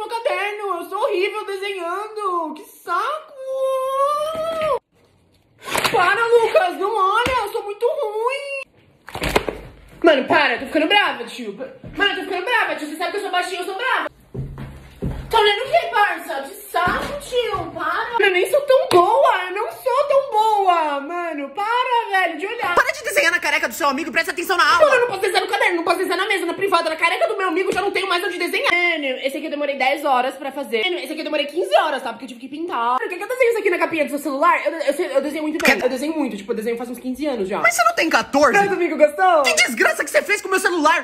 meu caderno. Eu sou horrível desenhando. Que saco! Para, Lucas. Não olha. Eu sou muito ruim. Mano, para. Eu tô ficando brava, tio. Mano, eu tô ficando brava, tio. Você sabe que eu sou baixinha, eu sou brava. Tá olhando o que, parça? De saco, tio. Para. Eu nem sou tão boa. Eu não sou tão boa. Mano, para, velho, de olhar. Para de desenhar na careca do seu amigo. Presta atenção na aula. Mano, eu não posso desenhar no caderno. Não posso desenhar na mesa, na privada, na careca do meu amigo. Já não tenho mais onde desenhar. Esse aqui eu demorei 10 horas pra fazer. Esse aqui eu demorei 15 horas, tá? Porque eu tive que pintar. O que que eu desenho isso aqui na capinha do seu celular? Eu, eu, sei- eu desenho muito bem. Eu desenho muito, tipo, eu desenho faz uns 15 anos já. Mas você não tem 14? Mas, amigo, gostou? Que desgraça que você fez com o meu celular?